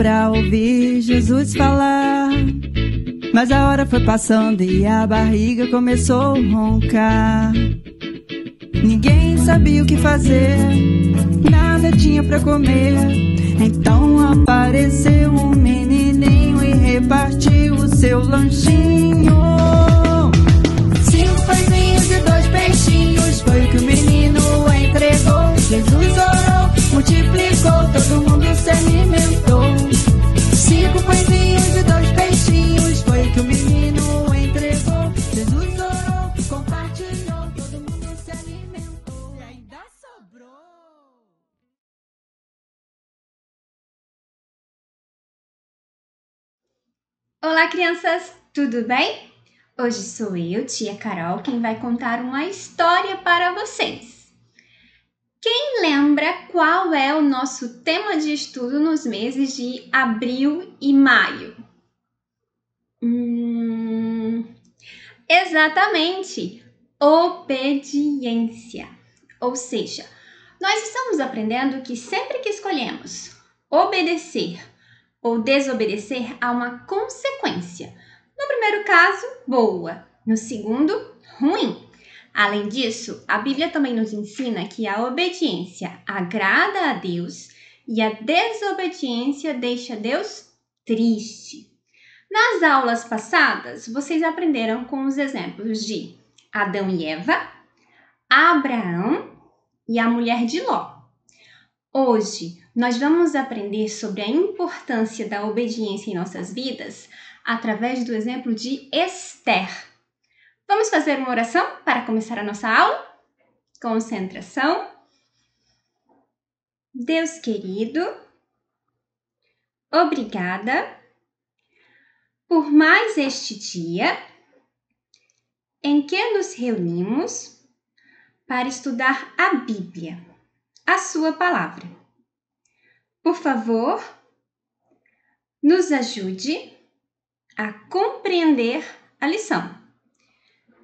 Pra ouvir Jesus falar. Mas a hora foi passando e a barriga começou a roncar. Ninguém sabia o que fazer, nada tinha pra comer. Então apareceu um menininho e repartiu o seu lanchinho. Cinco pãezinhos e dois peixinhos foi o que o menino entregou. Olá, crianças, tudo bem? Hoje sou eu, tia Carol, quem vai contar uma história para vocês. Quem lembra qual é o nosso tema de estudo nos meses de abril e maio? Hum, exatamente, obediência. Ou seja, nós estamos aprendendo que sempre que escolhemos obedecer ou desobedecer, há uma consequência. No primeiro caso, boa. No segundo, ruim. Além disso, a Bíblia também nos ensina que a obediência agrada a Deus e a desobediência deixa Deus triste. Nas aulas passadas, vocês aprenderam com os exemplos de Adão e Eva, Abraão e a mulher de Ló. Hoje, nós vamos aprender sobre a importância da obediência em nossas vidas através do exemplo de Esther. Vamos fazer uma oração para começar a nossa aula? Concentração. Deus querido, obrigada por mais este dia em que nos reunimos para estudar a Bíblia, a Sua palavra. Por favor, nos ajude a compreender a lição.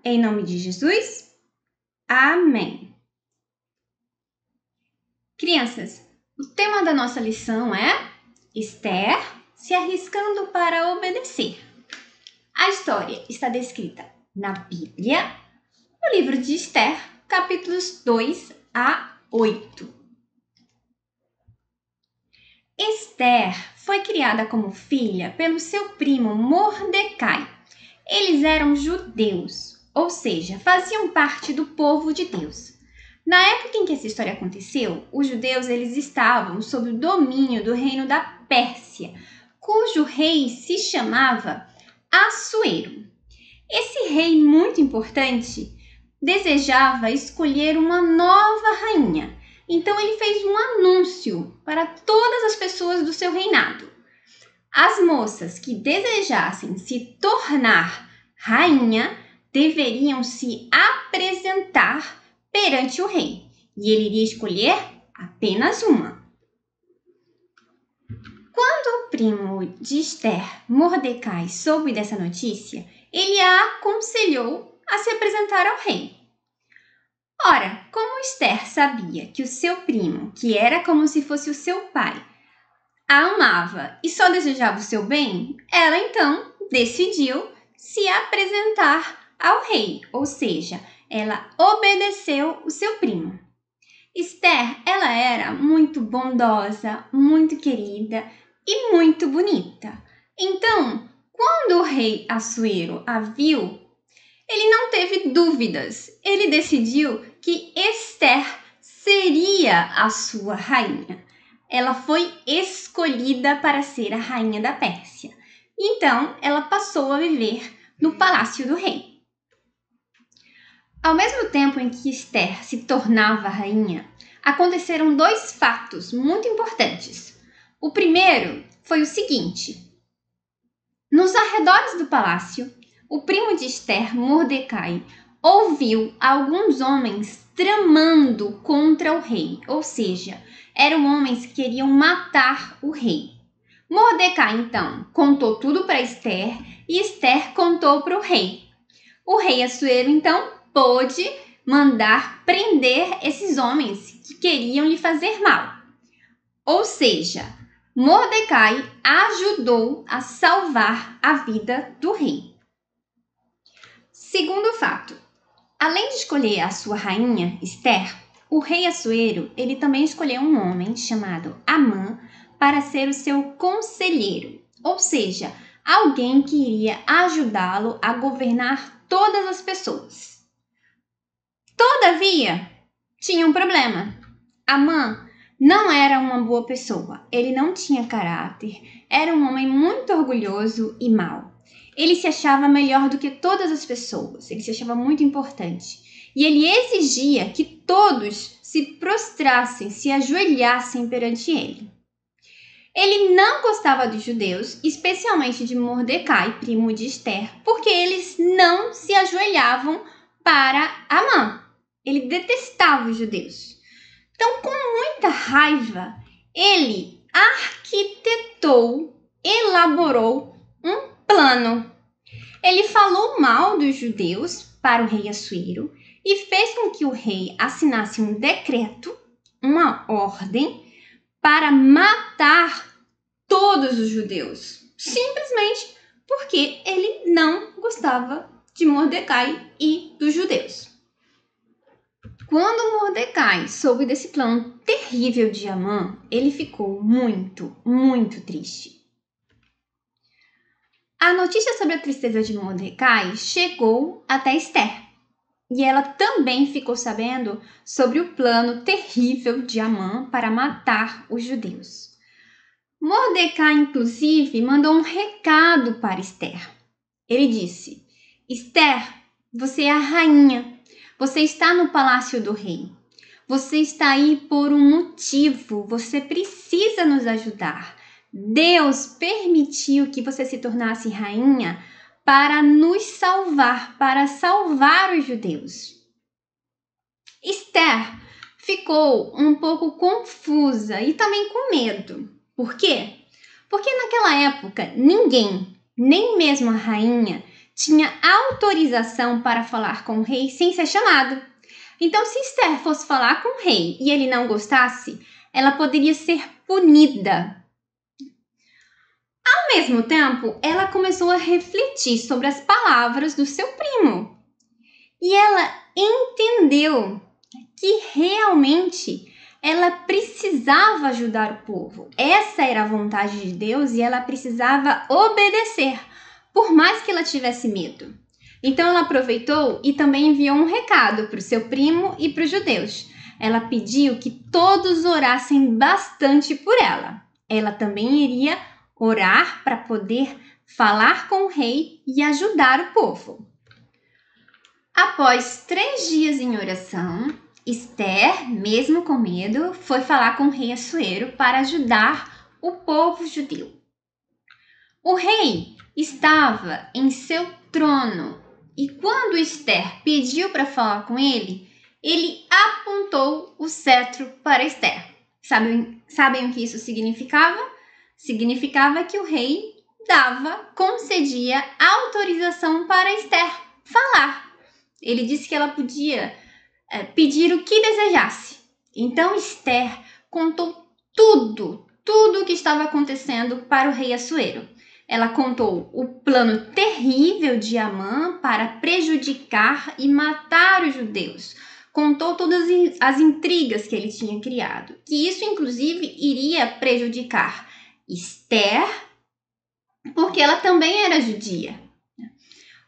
Em nome de Jesus, Amém. Crianças, o tema da nossa lição é Esther se arriscando para obedecer. A história está descrita na Bíblia, no livro de Esther, capítulos 2 a 8. Esther foi criada como filha pelo seu primo Mordecai. Eles eram judeus, ou seja, faziam parte do povo de Deus. Na época em que essa história aconteceu, os judeus eles estavam sob o domínio do reino da Pérsia, cujo rei se chamava Assuero. Esse rei muito importante desejava escolher uma nova rainha. Então ele fez um anúncio para todas as pessoas do seu reinado. As moças que desejassem se tornar rainha deveriam se apresentar perante o rei e ele iria escolher apenas uma. Quando o primo de Esther, Mordecai, soube dessa notícia, ele a aconselhou a se apresentar ao rei. Ora, como Esther sabia que o seu primo, que era como se fosse o seu pai, a amava e só desejava o seu bem, ela então decidiu se apresentar ao rei, ou seja, ela obedeceu o seu primo. Esther, ela era muito bondosa, muito querida e muito bonita. Então, quando o rei Assuero a viu, ele não teve dúvidas. Ele decidiu que Esther seria a sua rainha. Ela foi escolhida para ser a rainha da Pérsia. Então, ela passou a viver no palácio do rei. Ao mesmo tempo em que Esther se tornava rainha, aconteceram dois fatos muito importantes. O primeiro foi o seguinte: nos arredores do palácio, o primo de Esther, Mordecai, ouviu alguns homens tramando contra o rei, ou seja, eram homens que queriam matar o rei. Mordecai então contou tudo para Esther e Esther contou para o rei. O rei Assuero então pôde mandar prender esses homens que queriam lhe fazer mal. Ou seja, Mordecai ajudou a salvar a vida do rei. Segundo fato, além de escolher a sua rainha, Esther, o rei Assuero, ele também escolheu um homem chamado Amã para ser o seu conselheiro, ou seja, alguém que iria ajudá-lo a governar todas as pessoas. Todavia, tinha um problema. Amã não era uma boa pessoa, ele não tinha caráter, era um homem muito orgulhoso e mau. Ele se achava melhor do que todas as pessoas, ele se achava muito importante. E ele exigia que todos se prostrassem, se ajoelhassem perante ele. Ele não gostava dos judeus, especialmente de Mordecai, primo de Esther, porque eles não se ajoelhavam para Amã. Ele detestava os judeus. Então, com muita raiva, ele arquitetou, elaborou um plano. Ele falou mal dos judeus para o rei Assuero e fez com que o rei assinasse um decreto, uma ordem, para matar todos os judeus. Simplesmente porque ele não gostava de Mordecai e dos judeus. Quando Mordecai soube desse plano terrível de Amã, ele ficou muito, muito triste. A notícia sobre a tristeza de Mordecai chegou até Esther, e ela também ficou sabendo sobre o plano terrível de Amã para matar os judeus. Mordecai, inclusive, mandou um recado para Esther. Ele disse: Esther, você é a rainha você está no palácio do rei. Você está aí por um motivo. Você precisa nos ajudar. Deus permitiu que você se tornasse rainha para nos salvar, para salvar os judeus. Esther ficou um pouco confusa e também com medo. Por quê? Porque naquela época ninguém, nem mesmo a rainha, tinha autorização para falar com o rei sem ser chamado. Então, se Esther fosse falar com o rei e ele não gostasse, ela poderia ser punida. Mesmo tempo, ela começou a refletir sobre as palavras do seu primo. E ela entendeu que realmente ela precisava ajudar o povo. Essa era a vontade de Deus e ela precisava obedecer por mais que ela tivesse medo. Então ela aproveitou e também enviou um recado para o seu primo e para os judeus. Ela pediu que todos orassem bastante por ela. Ela também iria orar para poder falar com o rei e ajudar o povo. Após três dias em oração, Esther, mesmo com medo, foi falar com o rei Assuero para ajudar o povo judeu. O rei estava em seu trono e quando Esther pediu para falar com ele, ele apontou o cetro para Esther. Sabem, sabem o que isso significava? Significava que o rei dava, concedia autorização para Esther falar. Ele disse que ela podia é, pedir o que desejasse. Então Esther contou tudo, tudo o que estava acontecendo para o rei Assuero. Ela contou o plano terrível de Amã para prejudicar e matar os judeus. Contou todas as intrigas que ele tinha criado, que isso inclusive iria prejudicar Esther, porque ela também era judia.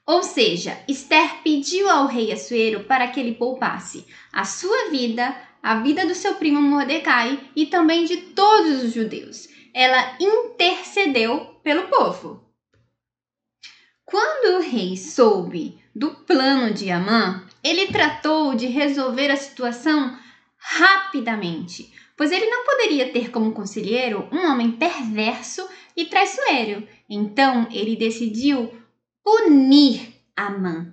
Ou seja, Esther pediu ao rei Assuero para que ele poupasse a sua vida, a vida do seu primo Mordecai e também de todos os judeus. Ela intercedeu pelo povo. Quando o rei soube do plano de Amã, ele tratou de resolver a situação rapidamente, pois ele não poderia ter como conselheiro um homem perverso e traiçoeiro. Então ele decidiu punir Amã.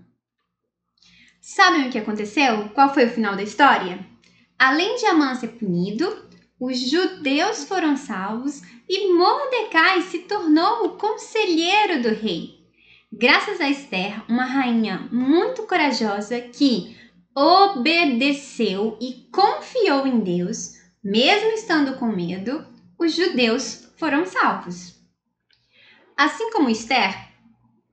Sabem o que aconteceu? Qual foi o final da história? Além de Amã ser punido, os judeus foram salvos e Mordecai se tornou o conselheiro do rei. Graças a Esther, uma rainha muito corajosa que obedeceu e confiou em Deus, mesmo estando com medo, os judeus foram salvos. Assim como Esther,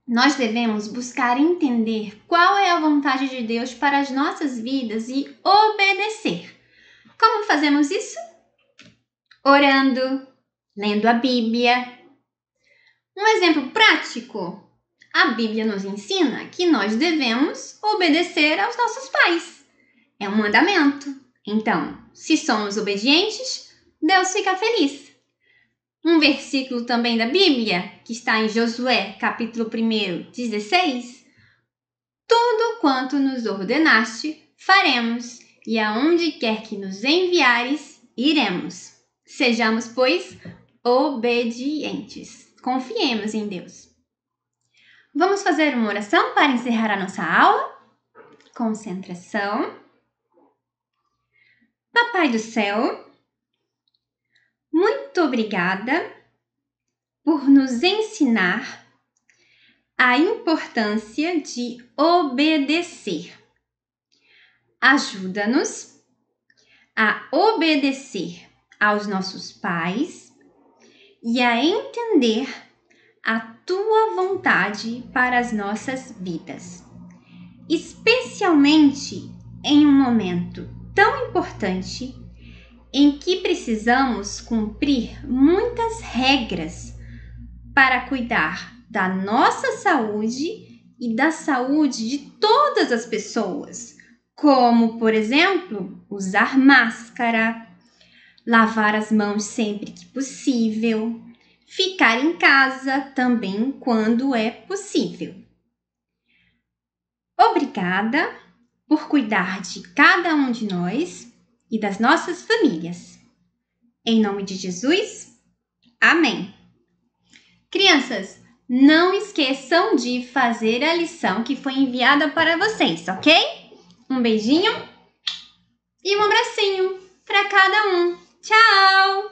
nós devemos buscar entender qual é a vontade de Deus para as nossas vidas e obedecer. Como fazemos isso? Orando, lendo a Bíblia. Um exemplo prático: a Bíblia nos ensina que nós devemos obedecer aos nossos pais. É um mandamento. Então, se somos obedientes, Deus fica feliz. Um versículo também da Bíblia, que está em Josué, capítulo 1, 16. Tudo quanto nos ordenaste, faremos, e aonde quer que nos enviares, iremos. Sejamos, pois, obedientes. Confiemos em Deus. Vamos fazer uma oração para encerrar a nossa aula? Concentração. Papai do céu, muito obrigada por nos ensinar a importância de obedecer. Ajuda-nos a obedecer aos nossos pais e a entender a tua vontade para as nossas vidas, especialmente em um momento tão importante em que precisamos cumprir muitas regras para cuidar da nossa saúde e da saúde de todas as pessoas, como, por exemplo, usar máscara, lavar as mãos sempre que possível, ficar em casa também quando é possível. Obrigada por cuidar de cada um de nós e das nossas famílias. Em nome de Jesus, amém. Crianças, não esqueçam de fazer a lição que foi enviada para vocês, ok? Um beijinho e um abracinho para cada um. Tchau!